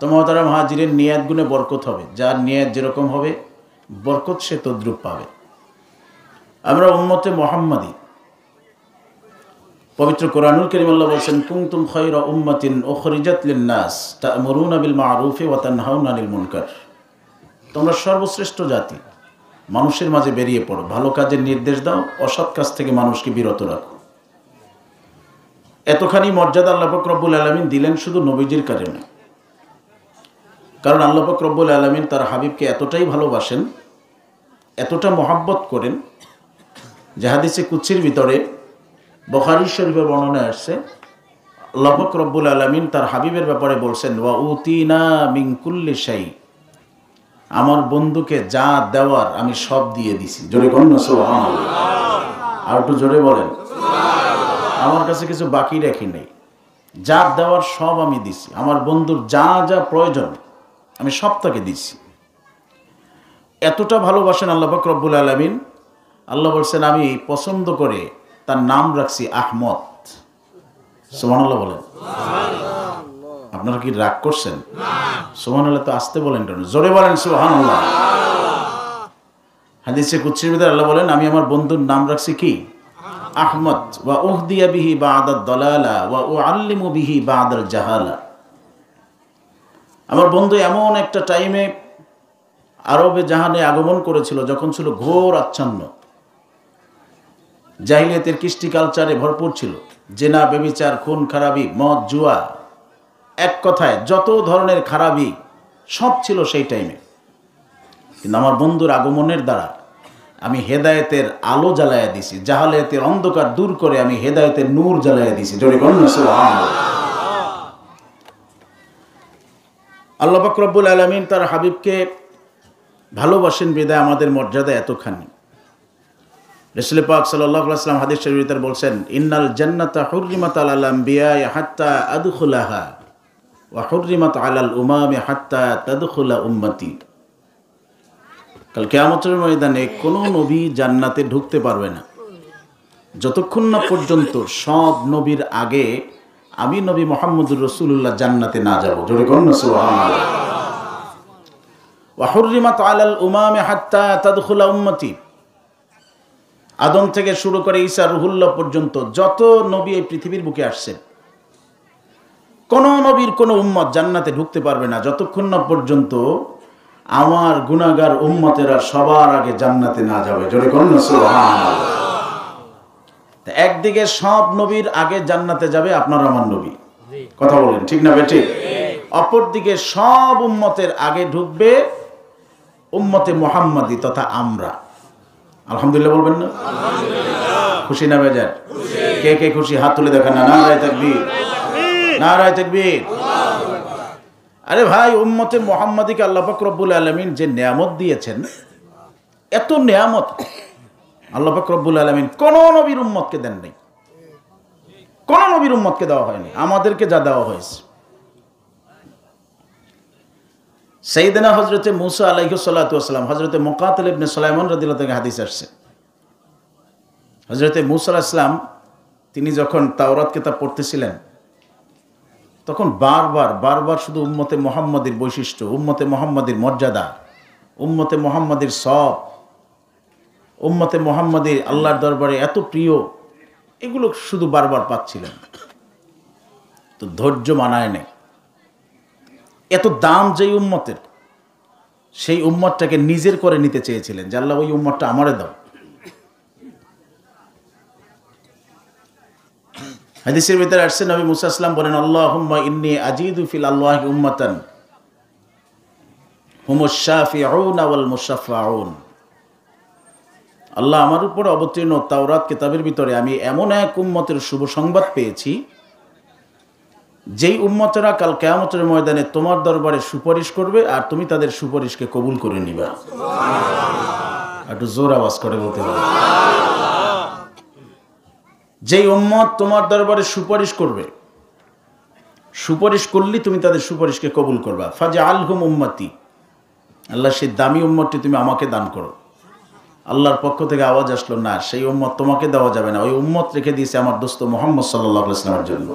তোমার তারা মহাজিরের নিয়াত গুণে বরকত হবে। যার নিয়াত যেরকম হবে, বরকত সে তদ্রুপ পাবে। আমরা উম্মতে মোহাম্মদী। পবিত্র কোরআনুল করিম আল্লাহ বলছেন কুমতুম খৈরা উম্মাতিন ওখরিজাত লিন্নাস তা'মুরুনা বিল মা'রুফি ওয়া তানহাউনা আনিল মুনকার তোমরা সর্বশ্রেষ্ঠ জাতি। মানুষের মাঝে বেরিয়ে পড়ো। ভালো কাজের নির্দেশ দাও, অসৎ কাজ থেকে মানুষকে বিরত রাখো। এতখানি মর্যাদা আল্লাহ রব্বুল আলমিন দিলেন শুধু নবীজির কারণে। কারণ আল্লাহ পাক রব্বুল আলমিন তার হাবিবকে এতটাই ভালোবাসেন, এতটা মহাব্বত করেন যে কুচ্ছির ভিতরে বখারি শরীফের বর্ণনা আসছে, আল্লাহ পাক রব্বুল আলমিন তার হাবিবের ব্যাপারে বলছেন, ওয়া উতিনা মিঙ্কুল্লি শাই। আমার বন্ধুকে যা দেওয়ার আমি সব দিয়ে দিছি। জোরে কোন আর একটু জোরে বলেন। আমার কাছে কিছু বাকি রাখি নেই। যা দেওয়ার সব আমি দিছি। আমার বন্ধুর যা যা প্রয়োজন আমি সব তাকে দিছি এতটা ভালোবাসেন আল্লাহ পাক রব্বুল আলমিন। আল্লাহ বলছেন আমি পছন্দ করে তার নাম রাখছি আহমদ। সোমান আল্লাহ বলেন আপনারা কি রাগ করছেন? সোহান আল্লাহ তো আসতে বলেন কেন? জোরে বলেন সোহান আল্লাহ হাদিসে কুচ্ছির ভিতরে আল্লাহ বলেন আমি আমার বন্ধুর নাম রাখছি কি? আহমদ। ওয়া উহদিয়া বিহি বা আদার দলালা ওয়া ও আল্লিমু বিহি বা আদার জাহালা। আমার বন্ধু এমন একটা টাইমে আরবে জাহানে আগমন করেছিল যখন ছিল ঘোর আচ্ছন্ন। জাহিলিয়াতের কৃষ্টি কালচারে ভরপুর ছিল। জেনা, বেবিচার, খুন, খারাপি, মদ, জুয়া। এক কথায় যত ধরনের খারাপি সব ছিল সেই টাইমে। কিন্তু আমার বন্ধুর আগমনের দ্বারা আমি হেদায়েতের আলো জ্বালাইয়া দিছি। জাহালিয়াতের অন্ধকার দূর করে আমি হেদায়েতের নূর জ্বালাইয়া দিছি। জোরে আল্লাহ রব্বুল আলমিন তার হাবিবকে ভালোবাসেন বিদায় আমাদের মর্যাদা এতখানি। রসুল পাক সাল্লাম হাদিস শরীফের বলছেন, ইন্নাল জান্নাতা হুররিমাত আলাল আম্বিয়া হাত্তা আদখুলাহা ওয়া হুররিমাত আলাল উমামি হাত্তা তাদখুলা উম্মতি। কাল কেয়ামতের ময়দানে কোনো নবী জান্নাতে ঢুকতে পারবে না। যতক্ষণ না পর্যন্ত সব নবীর আগে আমি নবী মোহাম্মদুর রসুল্লাহ জান্নাতে না যাব। জোরে উম্মতি। আদম থেকে শুরু করে ঈসা রুহুল্লাহ পর্যন্ত যত নবী এই পৃথিবীর বুকে আসছেন কোন নবীর কোনো উম্মত জান্নাতে ঢুকতে পারবে না। যতক্ষণ না পর্যন্ত আমার গুনাগার উম্মতেরা সবার আগে জান্নাতে না যাবে। জোরে কোন একদিকে সব নবীর আগে জান্নাতে যাবে আপনার আমার নবী। কথা বলেন ঠিক না বেঠিক? অপরদিকে সব উম্মতের আগে ঢুকবে উম্মতে মোহাম্মদি তথা আমরা। আলহামদুলিল্লাহ বলবেন না? খুশি না বেজার? কে কে খুশি? হাত তুলে দেখান না নারায় তাকবীর। নারায় তাকবীর। আরে ভাই উম্মতে মোহাম্মদীকে আল্লাহ পাক রব্বুল আলমিন যে নিয়ামত দিয়েছেন এত নিয়ামত আল্লাহ রব্বুল আলমিন কোন নবীর উম্মতকে দেন নাই। কোন নবীর উম্মতকে দেওয়া হয়নি। আমাদেরকে যা দেওয়া হয়েছে। সেইদিনা হজরতে মুসা আলাইহ সাল্লাতাম হজরতে মোকাতল ইবনে সালাইমন রদিল্লা থেকে হাদিস আসছে। হজরতে মুসা ইসলাম তিনি যখন তাওরাত কেতাব পড়তেছিলেন, তখন বারবার বারবার শুধু উম্মতে মোহাম্মদের বৈশিষ্ট্য, উম্মতে মোহাম্মদের মর্যাদা, উম্মতে মোহাম্মদের সব উম্মতে মোহাম্মদের আল্লাহর দরবারে এত প্রিয়, এগুলো শুধু বারবার পাচ্ছিলেন। তো ধৈর্য মানায় নেই। এত দাম যেই উম্মতের, সেই উম্মতটাকে নিজের করে নিতে চেয়েছিলেন যে, আল্লাহ, ওই উম্মতটা আমারে দাও। হাদিসের ভিতরে আসছে, নবী মুসা আসলাম বলেন আল্লাহ ইন্নি আজিদু ফিল আল্লাহ উম্মতান উম্মাতান হুমুশাফিউন ওয়াল মুশাফাউন আল্লাহ আমার উপর অবতীর্ণ তাওরাত কিতাবের ভিতরে আমি এমন এক উম্মতের শুভ সংবাদ পেয়েছি যেই উম্মতেরা কাল কেয়ামতের ময়দানে তোমার দরবারে সুপারিশ করবে আর তুমি তাদের সুপারিশকে কবুল করে নিবা। একটু জোর আওয়াজ করে বলতে হবে যেই উম্মত তোমার দরবারে সুপারিশ করবে সুপারিশ করলেই তুমি তাদের সুপারিশকে কবুল করবা। ফাজা আলহুম উম্মতি। আল্লাহ সেই দামি উম্মতটি তুমি আমাকে দান করো। আল্লাহর পক্ষ থেকে আওয়াজ আসলো, না, সেই উম্মত তোমাকে দেওয়া যাবে না। ওই উম্মত রেখে দিয়েছে আমার দোস্ত মোহাম্মদ সাল্লাহ ইসলামের জন্য।